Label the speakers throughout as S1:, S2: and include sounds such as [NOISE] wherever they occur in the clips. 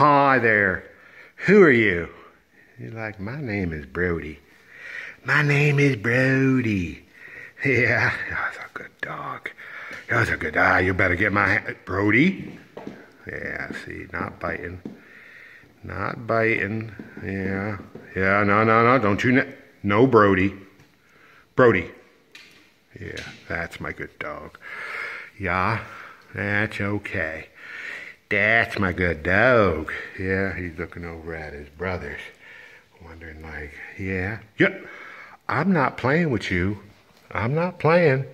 S1: Hi there. Who are you? You're like, my name is Brody. My name is Brody. [LAUGHS] Yeah, that's a good dog. That's a good dog. You better get my hand. Brody? Yeah, see, not biting. Not biting. Yeah. Yeah, no, no, no. Don't you. no, Brody. Brody. Yeah, that's my good dog. Yeah, that's okay. That's my good dog. Yeah, he's looking over at his brothers, wondering, like, yeah, yep, I'm not playing with you. I'm not playing.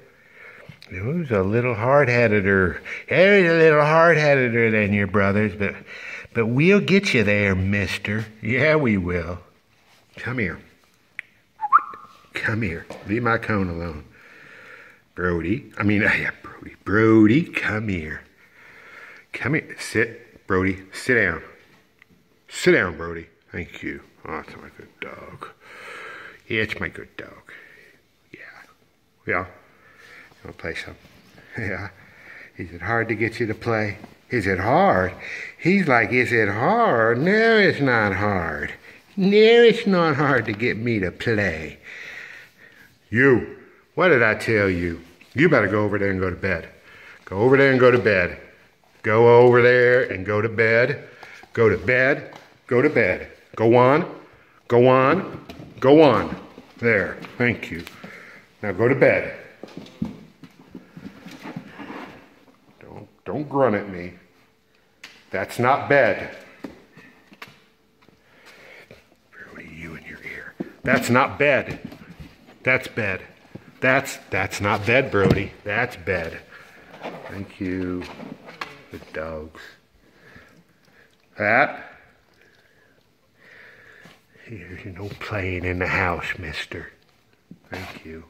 S1: Who's a little hard-headeder? He's a little hard-headeder than your brothers, but but we'll get you there, mister. Yeah, we will. Come here. Come here. Leave my cone alone. Brody. I mean, [LAUGHS] yeah, Brody. Brody, come here. Come here. Sit, Brody. Sit down. Sit down, Brody. Thank you. Oh, it's my good dog. Yeah, it's my good dog. Yeah. Yeah. You want to play some? [LAUGHS] Yeah. Is it hard to get you to play? Is it hard? He's like, is it hard? No, it's not hard. No, it's not hard to get me to play. You, what did I tell you? You better go over there and go to bed. Go over there and go to bed. Go over there and go to bed. Go to bed. Go to bed. Go on. Go on. Go on. There. Thank you. Now go to bed. Don't, don't grunt at me. That's not bed. You in your ear. That's not bed. That's bed. That's that's not bed, Brody. That's bed. Thank you the dogs. That. There's no playing in the house, mister. Thank you.